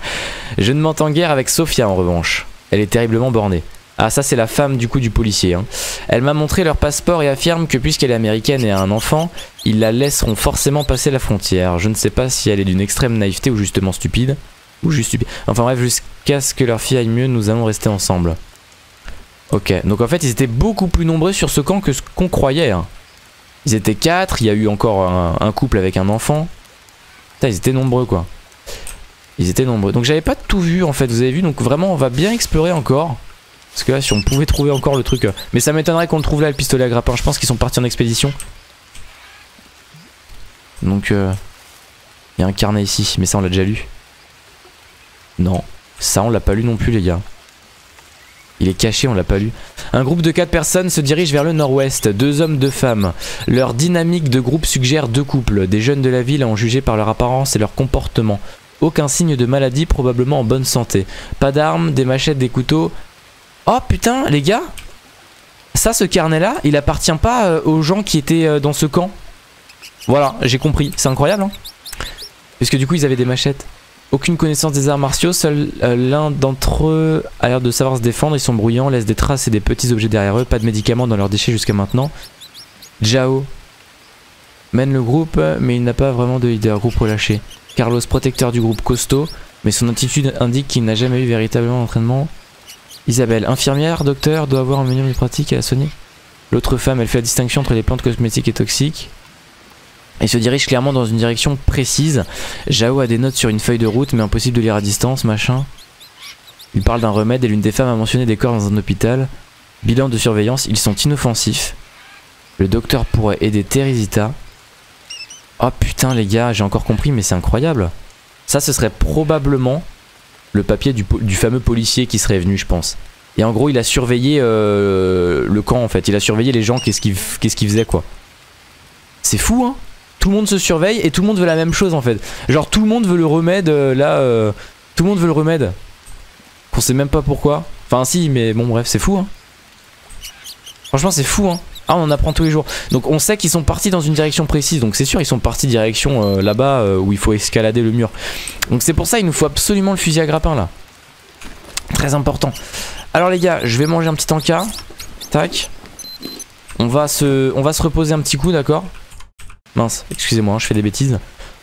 je ne m'entends guère avec Sophia en revanche. Elle est terriblement bornée. Ah ça c'est la femme du coup du policier. Hein. Elle m'a montré leur passeport et affirme que puisqu'elle est américaine et a un enfant, ils la laisseront forcément passer la frontière. Je ne sais pas si elle est d'une extrême naïveté ou justement stupide. Ou juste stupide. Enfin bref, jusqu'à ce que leur fille aille mieux, nous allons rester ensemble. Ok, donc en fait ils étaient beaucoup plus nombreux sur ce camp que ce qu'on croyait. Hein. Ils étaient quatre, il y a eu encore un, couple avec un enfant. Putain, ils étaient nombreux quoi. Ils étaient nombreux. Donc j'avais pas tout vu en fait, vous avez vu. Donc vraiment on va bien explorer encore. Parce que là, si on pouvait trouver encore le truc. Euh, mais ça m'étonnerait qu'on le trouve là, le pistolet à grappin. Je pense qu'ils sont partis en expédition. Donc, euh, il y a un carnet ici. Mais ça, on l'a déjà lu. Non. Ça, on l'a pas lu non plus, les gars. Il est caché, on l'a pas lu. Un groupe de 4 personnes se dirige vers le nord-ouest. Deux hommes, deux femmes. Leur dynamique de groupe suggère deux couples. Des jeunes de la ville ont jugé par leur apparence et leur comportement. Aucun signe de maladie, probablement en bonne santé. Pas d'armes, des machettes, des couteaux. Oh putain, les gars Ça, ce carnet-là, il appartient pas euh, aux gens qui étaient euh, dans ce camp. Voilà, j'ai compris. C'est incroyable, hein Parce que du coup, ils avaient des machettes. Aucune connaissance des arts martiaux, seul euh, l'un d'entre eux a l'air de savoir se défendre, ils sont bruyants, laissent des traces et des petits objets derrière eux, pas de médicaments dans leurs déchets jusqu'à maintenant. Jao mène le groupe, mais il n'a pas vraiment de leader, groupe relâché. Carlos, protecteur du groupe costaud, mais son attitude indique qu'il n'a jamais eu véritablement d'entraînement. Isabelle, infirmière, docteur, doit avoir un menu pratique à soigner. L'autre femme, elle fait la distinction entre les plantes cosmétiques et toxiques. Elle se dirige clairement dans une direction précise. Jao a des notes sur une feuille de route, mais impossible de lire à distance, machin. Il parle d'un remède et l'une des femmes a mentionné des corps dans un hôpital. Bilan de surveillance, ils sont inoffensifs. Le docteur pourrait aider Teresita. Oh putain les gars, j'ai encore compris, mais c'est incroyable. Ça, ce serait probablement le papier du, fameux policier qui serait venu, je pense. Et en gros, il a surveillé euh, le camp en fait. Il a surveillé les gens, qu'est-ce qu'ils qu faisaient quoi. C'est fou, hein Tout le monde se surveille et tout le monde veut la même chose en fait. Genre, tout le monde veut le remède euh, là. Euh, tout le monde veut le remède. On sait même pas pourquoi. Enfin, si, mais bon, bref, c'est fou, hein. Franchement, c'est fou, hein. Ah, on en apprend tous les jours. Donc on sait qu'ils sont partis dans une direction précise. Donc c'est sûr, ils sont partis direction euh, là-bas où il faut escalader le mur. Donc c'est pour ça, il nous faut absolument le fusil à grappin là. Très important. Alors les gars, je vais manger un petit encas. Tac. On va se reposer un petit coup, d'accord? Mince, excusez-moi, je fais des bêtises.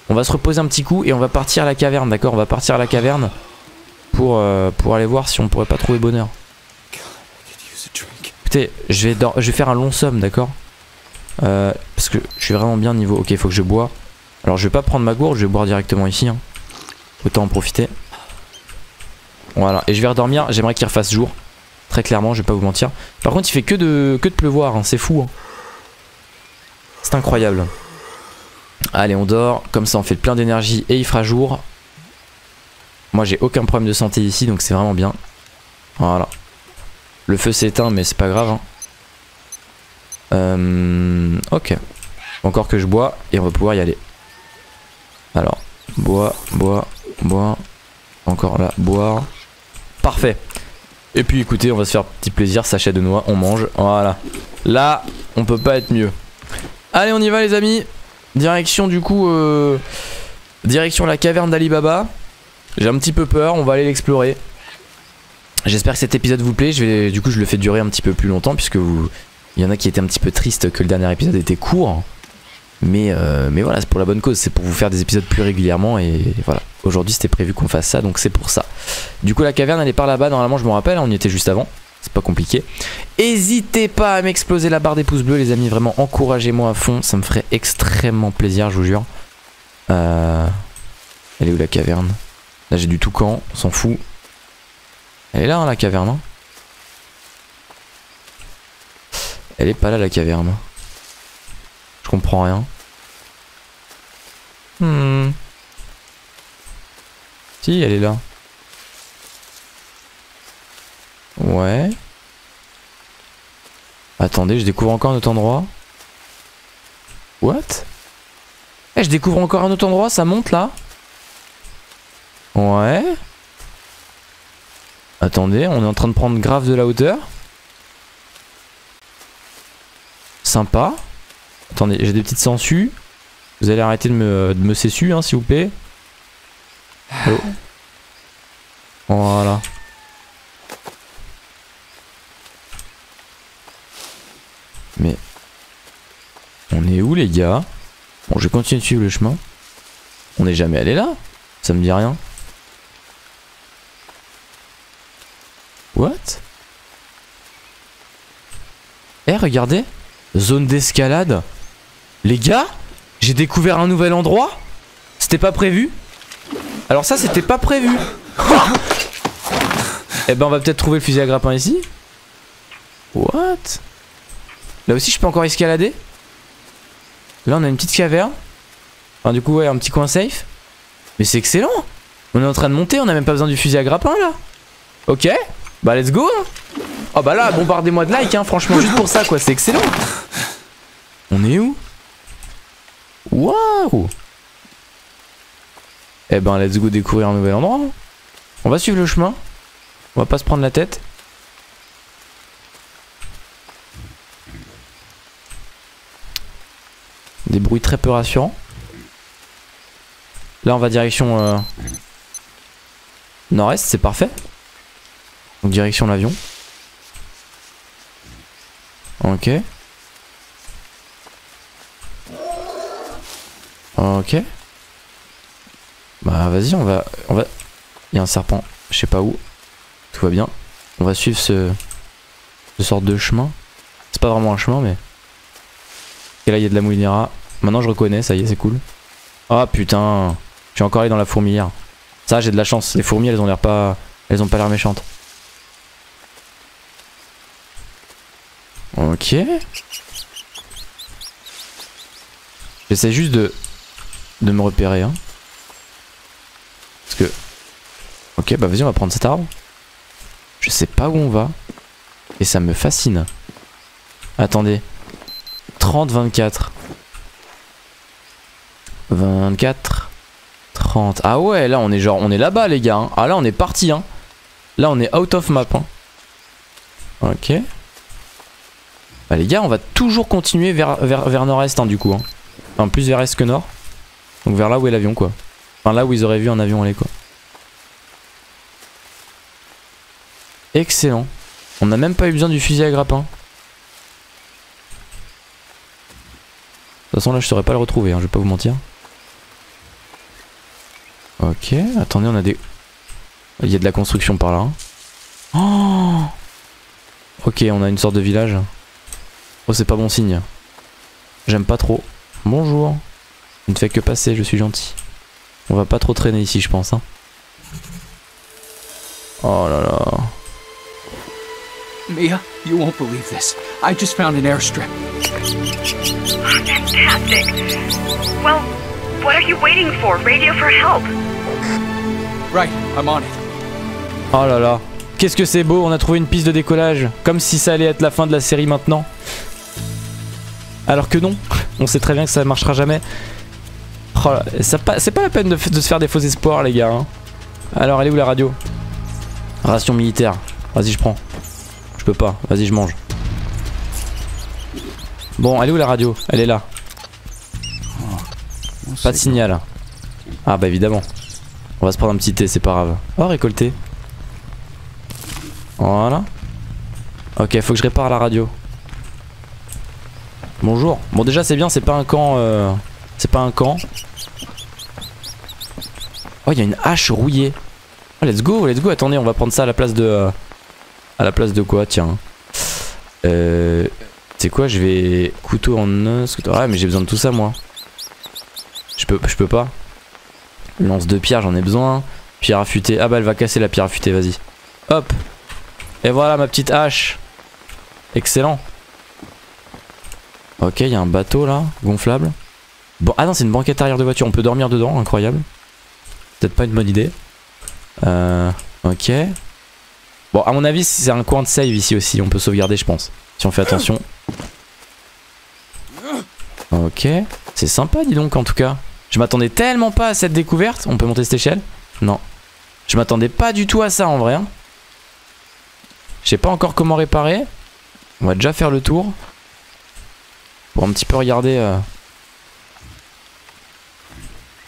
On va se reposer un petit coup et on va partir à la caverne, d'accord? On va partir à la caverne pour, euh, aller voir si on pourrait pas trouver bonheur je vais, je vais faire un long somme, d'accord? Euh, Parce que je suis vraiment bien niveau. Ok, il faut que je bois. Alors je vais pas prendre ma gourde, je vais boire directement ici. Hein. Autant en profiter. Voilà, et je vais redormir. J'aimerais qu'il refasse jour. Très clairement, je vais pas vous mentir. Par contre, il fait que de, que de pleuvoir, hein. c'est fou. Hein. C'est incroyable. Allez, on dort. Comme ça, on fait plein d'énergie et il fera jour. Moi, j'ai aucun problème de santé ici, donc c'est vraiment bien. Voilà. Le feu s'éteint mais c'est pas grave. Hein. Euh, ok. Encore que je bois et on va pouvoir y aller. Alors, bois, bois, bois. Encore là, boire. Parfait. Et puis écoutez, on va se faire petit plaisir, sachet de noix, on mange. Voilà. Là, on peut pas être mieux. Allez, on y va les amis. Direction du coup... Euh, direction la caverne d'Alibaba. J'ai un petit peu peur, on va aller l'explorer. J'espère que cet épisode vous plaît. Je vais, du coup, je le fais durer un petit peu plus longtemps puisque il y en a qui étaient un petit peu tristes que le dernier épisode était court. Mais, euh, mais voilà, c'est pour la bonne cause. C'est pour vous faire des épisodes plus régulièrement. Et voilà, aujourd'hui c'était prévu qu'on fasse ça, donc c'est pour ça. Du coup, la caverne elle est par là-bas. Normalement, je me rappelle, on y était juste avant. C'est pas compliqué. N'hésitez pas à m'exploser la barre des pouces bleus, les amis. Vraiment, encouragez-moi à fond. Ça me ferait extrêmement plaisir, je vous jure. Euh, Elle est où la caverne? Là j'ai du toucan, on s'en fout. Elle est là hein, la caverne. hein Elle est pas là la caverne. Je comprends rien. Hmm. Si, elle est là. Ouais. Attendez, je découvre encore un autre endroit. What? Eh, je découvre encore un autre endroit, ça monte là Ouais. Attendez, on est en train de prendre grave de la hauteur. Sympa. Attendez, j'ai des petites sangsues. Vous allez arrêter de me, de me hein, s'il vous plaît. Voilà. Mais... On est où les gars? Bon, je vais continuer de suivre le chemin. On n'est jamais allé là Ça me dit rien. What? Eh, regardez Zone d'escalade. Les gars J'ai découvert un nouvel endroit C'était pas prévu Alors ça, c'était pas prévu Eh ben, on va peut-être trouver le fusil à grappin ici. What? Là aussi, je peux encore escalader Là, on a une petite caverne. Enfin, du coup, ouais, un petit coin safe. Mais c'est excellent On est en train de monter, on a même pas besoin du fusil à grappin, là. Ok Bah, let's go Oh bah là, bombardez-moi de likes, hein, franchement, juste pour ça, quoi, c'est excellent On est où? Waouh Eh ben, let's go découvrir un nouvel endroit. On va suivre le chemin. On va pas se prendre la tête. Des bruits très peu rassurants. Là, on va direction euh, nord-est, c'est parfait. Donc, direction l'avion. Ok. Ok. Bah, vas-y, on va, on va. Il y a un serpent, je sais pas où. Tout va bien. On va suivre ce, ce sorte de chemin. C'est pas vraiment un chemin, mais. Et là, il y a de la moulinera. Maintenant, je reconnais, ça y est, c'est cool. Ah putain, je suis encore allé dans la fourmilière. Ça, j'ai de la chance. Les fourmis, elles ont l'air pas. Elles ont pas l'air méchantes. Ok. J'essaie juste de. de me repérer, hein. Parce que. Ok, bah vas-y, on va prendre cet arbre. Je sais pas où on va. Et ça me fascine. Attendez. 30, 24. 24. 30. Ah ouais, là on est genre, on est là-bas les gars. hein. Ah là on est parti. Hein. Là on est out of map. hein. Ok. Bah les gars, on va toujours continuer vers, nord-est hein, du coup. Enfin plus vers est que nord. Donc vers là où est l'avion quoi. Enfin là où ils auraient vu un avion aller quoi. Excellent. On n'a même pas eu besoin du fusil à grappin. De toute façon là je saurais pas le retrouver, je vais pas vous mentir. Ok, attendez, on a des... Il y a de la construction par là. Oh ok, on a une sorte de village. Oh, c'est pas bon signe. J'aime pas trop. Bonjour. Je ne fais que passer, je suis gentil. On va pas trop traîner ici, je pense. Hein. Oh là là. Mia, you won't believe this. I just found an airstrip. Fantastic. Well, what are you waiting for? Radio for help. Right, I'm on it. Oh là là. Qu'est-ce que c'est beau, on a trouvé une piste de décollage. Comme si ça allait être la fin de la série maintenant. Alors que non, on sait très bien que ça marchera jamais. Oh pas- c'est pas la peine de, se faire des faux espoirs les gars. hein. Alors elle est où la radio? Ration militaire. Vas-y je prends. Je peux pas, vas-y je mange. Bon, elle est où la radio? Elle est là. Pas de signal. Ah bah évidemment. On va se prendre un petit thé, c'est pas grave. Oh récolter. Voilà. Ok, faut que je répare la radio. Bonjour. Bon déjà c'est bien, c'est pas un camp. euh, C'est pas un camp. Oh, il y a une hache rouillée. Oh, let's go, let's go. Attendez, on va prendre ça à la place de. euh, À la place de quoi Tiens. Euh. C'est quoi Je vais. Couteau en os. Ouais, mais j'ai besoin de tout ça moi. Je peux, je peux pas. Lance de pierre, j'en ai besoin. Pierre affûtée. Ah bah elle va casser la pierre affûtée, vas-y. Hop. Et voilà ma petite hache. Excellent. Ok, il y a un bateau là, gonflable. Bon, ah non, c'est une banquette arrière de voiture. On peut dormir dedans, incroyable. Peut-être pas une bonne idée. Euh, ok. Bon, à mon avis, c'est un coin de save ici aussi. On peut sauvegarder, je pense. Si on fait attention. Ok. C'est sympa, dis donc, en tout cas. Je m'attendais tellement pas à cette découverte. On peut monter cette échelle? Non. Je m'attendais pas du tout à ça, en vrai. hein. Je sais pas encore comment réparer. On va déjà faire le tour. Pour un petit peu regarder. euh,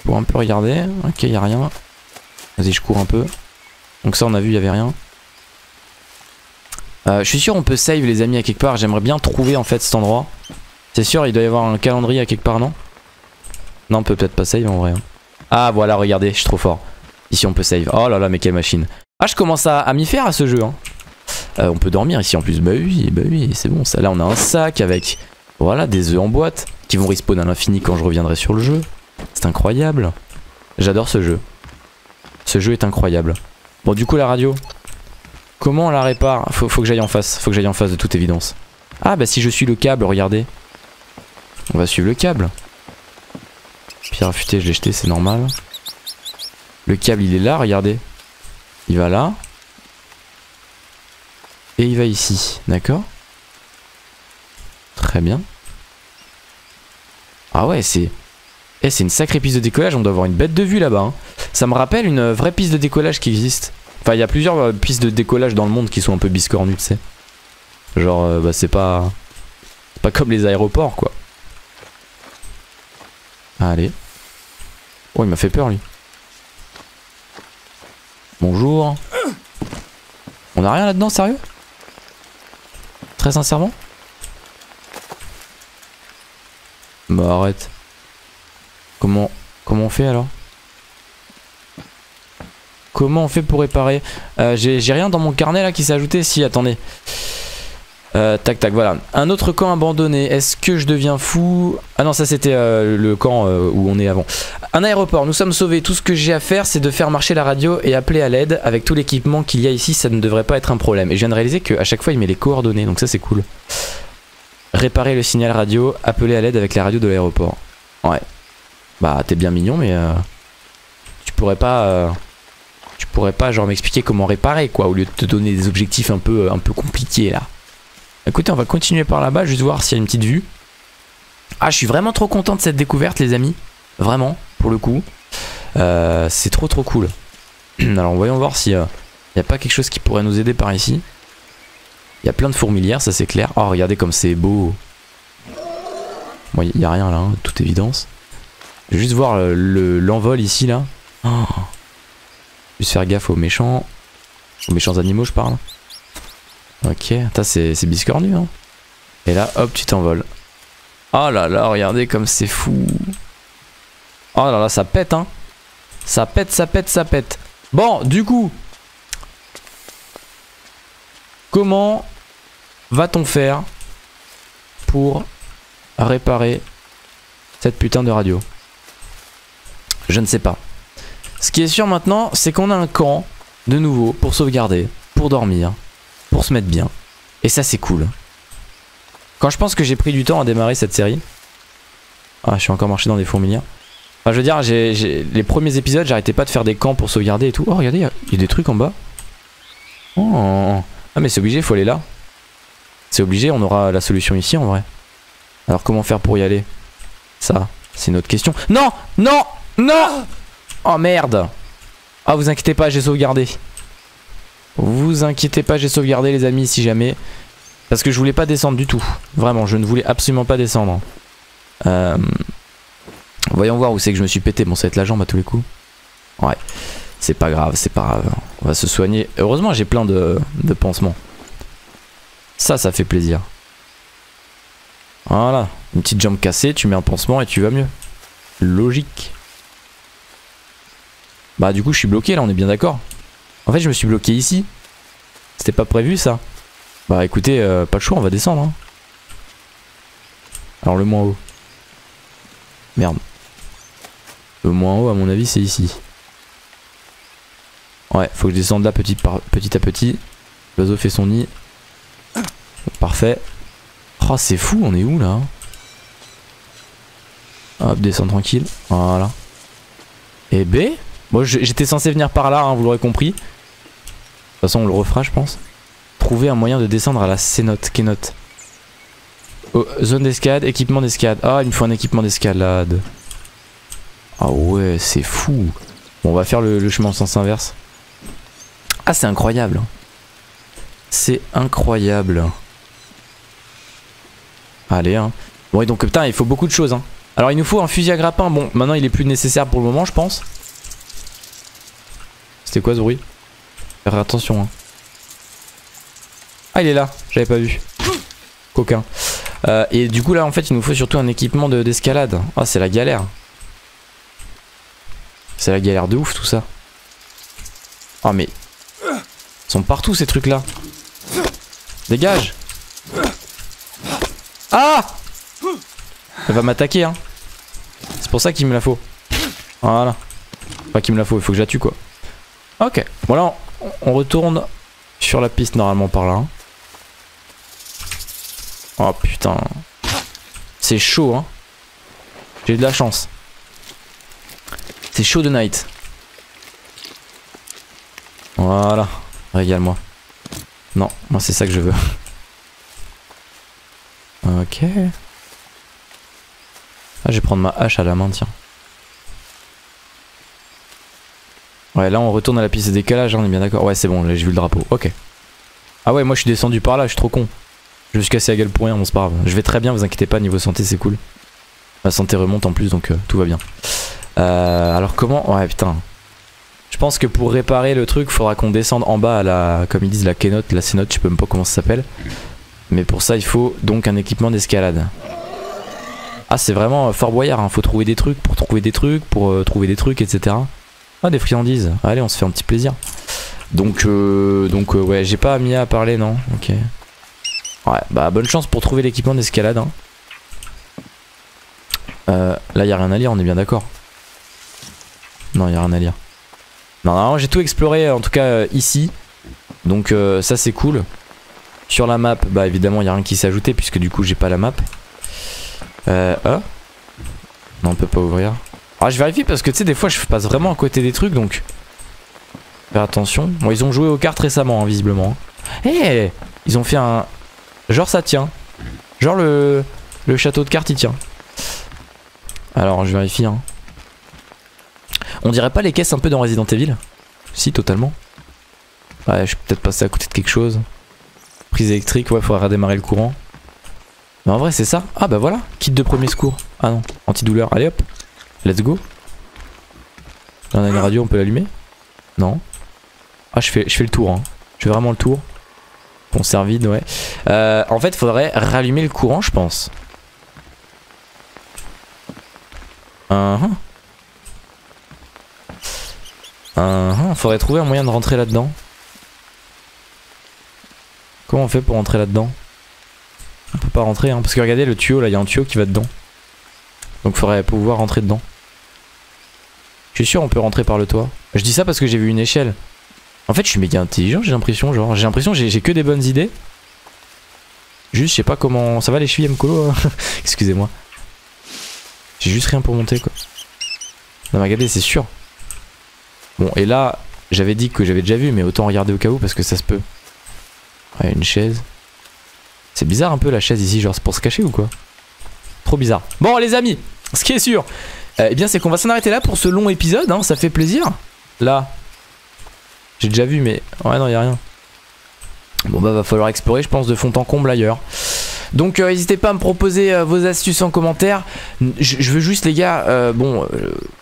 Pour un peu regarder. Ok, y a rien. Vas-y, je cours un peu. Donc ça, on a vu, y avait rien. Euh, je suis sûr on peut save les amis à quelque part. J'aimerais bien trouver en fait cet endroit. C'est sûr, il doit y avoir un calendrier à quelque part, non? Non, on peut peut-être pas save en vrai. hein. Ah voilà, regardez, je suis trop fort. Ici on peut save. Oh là là, mais quelle machine. Ah, je commence à, m'y faire à ce jeu. Hein. Euh, on peut dormir ici en plus. Bah oui, bah oui, c'est bon. Ça, là, on a un sac avec voilà des œufs en boîte qui vont respawn à l'infini quand je reviendrai sur le jeu. C'est incroyable. J'adore ce jeu. Ce jeu est incroyable. Bon, du coup, la radio. Comment on la répare? Faut, faut que j'aille en face. Faut que j'aille en face de toute évidence. Ah, bah si je suis le câble, regardez. On va suivre le câble. Pierre affûtée, je l'ai jeté, c'est normal. Le câble, il est là, regardez. Il va là. Et il va ici, d'accord? Très bien. Ah ouais, c'est... Eh, c'est une sacrée piste de décollage, on doit avoir une bête de vue là-bas. hein. Ça me rappelle une vraie piste de décollage qui existe. Enfin, il y a plusieurs euh, pistes de décollage dans le monde qui sont un peu biscornues, tu sais. Genre, euh, bah c'est pas... C'est pas comme les aéroports, quoi. Allez. Oh, il m'a fait peur, lui. Bonjour. On a rien là-dedans, sérieux? Très sincèrement? Bah arrête. Comment comment on fait alors? Comment on fait pour réparer? Euh, J'ai j'ai rien dans mon carnet là qui s'est ajouté Si, attendez. Euh, tac tac voilà. Un autre camp abandonné. Est-ce que je deviens fou? Ah non ça c'était euh, le camp euh, où on est avant. Un aéroport. Nous sommes sauvés. Tout ce que j'ai à faire c'est de faire marcher la radio et appeler à l'aide. Avec tout l'équipement qu'il y a ici ça ne devrait pas être un problème. Et je viens de réaliser qu'à chaque fois il met les coordonnées donc ça c'est cool. Réparer le signal radio. Appeler à l'aide avec la radio de l'aéroport. Ouais. Bah t'es bien mignon mais euh, tu pourrais pas... tu pourrais pas genre m'expliquer comment réparer quoi au lieu de te donner des objectifs un peu, un peu compliqués là. Écoutez, on va continuer par là-bas, juste voir s'il y a une petite vue. Ah, je suis vraiment trop content de cette découverte, les amis. Vraiment, pour le coup. Euh, c'est trop trop cool. Alors, voyons voir s'il n'y a pas quelque chose qui pourrait nous aider par ici. Il y a plein de fourmilières, ça c'est clair. Oh, regardez comme c'est beau. Bon, il n'y a rien là, hein, toute évidence. Je vais juste voir le- l'envol ici là. Oh. Juste faire gaffe aux méchants. Aux méchants animaux, je parle. Ok, c'est biscornu. Hein. Et là, hop, tu t'envoles. Oh là là, regardez comme c'est fou. Oh là là, ça pète, hein. Ça pète, ça pète, ça pète. Bon, du coup, comment va-t-on faire pour réparer cette putain de radio? Je ne sais pas. Ce qui est sûr maintenant, c'est qu'on a un camp de nouveau pour sauvegarder, pour dormir, pour se mettre bien. Et ça, c'est cool. Quand je pense que j'ai pris du temps à démarrer cette série. Ah, je suis encore marché dans des fourmilières. Enfin, je veux dire, les premiers épisodes, j'arrêtais pas de faire des camps pour sauvegarder et tout. Oh, regardez, il y a- des trucs en bas. Oh. Ah, mais c'est obligé, faut aller là. C'est obligé, on aura la solution ici en vrai. Alors, comment faire pour y aller? Ça, c'est une autre question. Non Non Non Oh merde Ah, vous inquiétez pas, j'ai sauvegardé. Vous inquiétez pas, j'ai sauvegardé les amis si jamais. Parce que je voulais pas descendre du tout. Vraiment, je ne voulais absolument pas descendre. Euh, Voyons voir où c'est que je me suis pété. Bon, ça va être la jambe à tous les coups. Ouais. C'est pas grave, c'est pas grave. On va se soigner. Heureusement, j'ai plein de, de pansements. Ça, ça fait plaisir. Voilà. Une petite jambe cassée, tu mets un pansement et tu vas mieux. Logique. Bah, du coup, je suis bloqué là, on est bien d'accord. En fait, je me suis bloqué ici. C'était pas prévu ça. Bah écoutez, euh, pas le choix, on va descendre. hein. Alors le moins haut. Merde. Le moins haut, à mon avis, c'est ici. Ouais, faut que je descende là petit, à petit. L'oiseau fait son nid. Parfait. Oh, c'est fou, on est où là Hop, descend tranquille. Voilà. Et B Moi, j'étais censé venir par là, hein, vous l'aurez compris. Toute façon, on le refera, je pense. Trouver un moyen de descendre à la cénote. Kénote. Oh, zone d'escalade, équipement d'escalade. Ah, il me faut un équipement d'escalade. Ah ouais, c'est fou. Bon, on va faire le, chemin en sens inverse. Ah, c'est incroyable. C'est incroyable. Allez, hein. Bon, et donc, putain, il faut beaucoup de choses, hein. Alors, il nous faut un fusil à grappin. Bon, maintenant, il est plus nécessaire pour le moment, je pense. C'était quoi ce bruit? Attention, hein. Ah, il est là. J'avais pas vu. Coquin. Euh, et du coup, là, en fait, il nous faut surtout un équipement d'escalade. ah, c'est la galère. C'est la galère de ouf, tout ça. Oh, mais... Ils sont partout, ces trucs-là. Dégage Ah Elle va m'attaquer, hein. C'est pour ça qu'il me la faut. Voilà. Pas qu'il me la faut, il faut que je la tue, quoi. Ok. Bon, on retourne sur la piste, normalement, par là. Oh putain. C'est chaud, hein. J'ai de la chance. C'est chaud de night. Voilà. Régale-moi. Non, moi c'est ça que je veux. Ok. Ah, je vais prendre ma hache à la main, tiens. Ouais, là on retourne à la piste de décalage, hein, on est bien d'accord. Ouais, c'est bon, j'ai vu le drapeau. Ok. Ah ouais, moi je suis descendu par là, je suis trop con. Je me suis cassé gueule pour rien, bon c'est pas grave. Je vais très bien, vous inquiétez pas, niveau santé c'est cool. Ma santé remonte en plus donc euh, tout va bien. Euh, alors comment Ouais putain. Je pense que pour réparer le truc, faudra qu'on descende en bas à la, comme ils disent, la keynote, la cénote, je sais même pas comment ça s'appelle. Mais pour ça, il faut donc un équipement d'escalade. Ah, c'est vraiment euh, Fort Boyard, hein. faut trouver des trucs pour trouver des trucs, pour trouver des trucs, etc. Ah, des friandises. Allez, on se fait un petit plaisir. Donc, donc ouais, j'ai pas mis à parler, non Ok. Ouais, bah bonne chance pour trouver l'équipement d'escalade. Hein. Euh, là, y a rien à lire, on est bien d'accord. Non, y a rien à lire. Non, non, j'ai tout exploré, en tout cas euh, ici. Donc euh, ça c'est cool. Sur la map, bah évidemment, y a rien qui s'est ajouté puisque du coup j'ai pas la map. Euh, ah. Non, on peut pas ouvrir. Ah, je vérifie parce que tu sais, des fois je passe vraiment à côté des trucs donc. Faire attention. Bon, ils ont joué aux cartes récemment, hein, visiblement. Eh Ils ont fait un, Genre ça tient. Genre le, le château de cartes il tient. Alors je vérifie. Hein. On dirait pas les caisses un peu dans Resident Evil? Si, totalement. Ouais, je suis peut-être passé à côté de quelque chose. Prise électrique, ouais, faudra redémarrer le courant. Mais en vrai, c'est ça? Ah bah voilà, kit de premier secours. Ah non, antidouleur. Allez hop, let's go. Là, on a une radio, on peut l'allumer? Non? Ah, je fais, je fais le tour. Hein. Je fais vraiment le tour. Conserve vide, ouais. Euh, en fait, faudrait rallumer le courant, je pense. Uh -huh. Faudrait trouver un moyen de rentrer là-dedans. Comment on fait pour rentrer là-dedans? On peut pas rentrer, hein. Parce que regardez le tuyau, là, il y a un tuyau qui va dedans. Donc faudrait pouvoir rentrer dedans. Je suis sûr on peut rentrer par le toit? Je dis ça parce que j'ai vu une échelle. En fait, je suis méga intelligent, j'ai l'impression, genre, j'ai l'impression j'ai que des bonnes idées. Juste, je sais pas comment. Ça va les chevilles, Mkolo Excusez-moi. J'ai juste rien pour monter, quoi. Non, mais regardez, c'est sûr. Bon, et là, j'avais dit que j'avais déjà vu, mais autant regarder au cas où parce que ça se peut. Ouais, une chaise. C'est bizarre un peu la chaise ici, genre c'est pour se cacher ou quoi? Trop bizarre. Bon, les amis, ce qui est sûr, euh, eh bien, c'est qu'on va s'en arrêter là pour ce long épisode, hein, ça fait plaisir. Là, j'ai déjà vu, mais ouais, non, y a rien. Bon, bah, va falloir explorer, je pense, de fond en comble ailleurs. Donc euh, n'hésitez pas à me proposer euh, vos astuces en commentaire. Je, veux juste les gars, bon,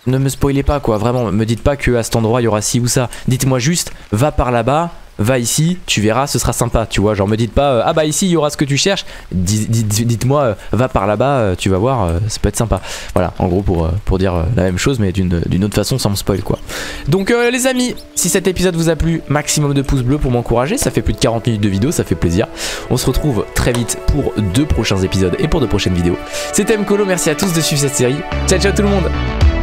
ne me spoilez pas quoi, vraiment, me dites pas que à cet endroit il y aura ci ou ça. Dites-moi juste, va par là-bas, va ici, tu verras, ce sera sympa, tu vois. Genre, me dites pas, euh, ah bah ici, il y aura ce que tu cherches. Dites-moi, euh, va par là-bas, euh, tu vas voir, ça peut être sympa. Voilà, en gros, pour, pour dire la même chose, mais d'une autre façon, sans me spoil, quoi. Donc, les amis, si cet épisode vous a plu, maximum de pouces bleus pour m'encourager. Ça fait plus de 40 minutes de vidéo, ça fait plaisir. On se retrouve très vite pour deux prochains épisodes et pour de prochaines vidéos. C'était Mkolo, merci à tous de suivre cette série. Ciao, ciao tout le monde!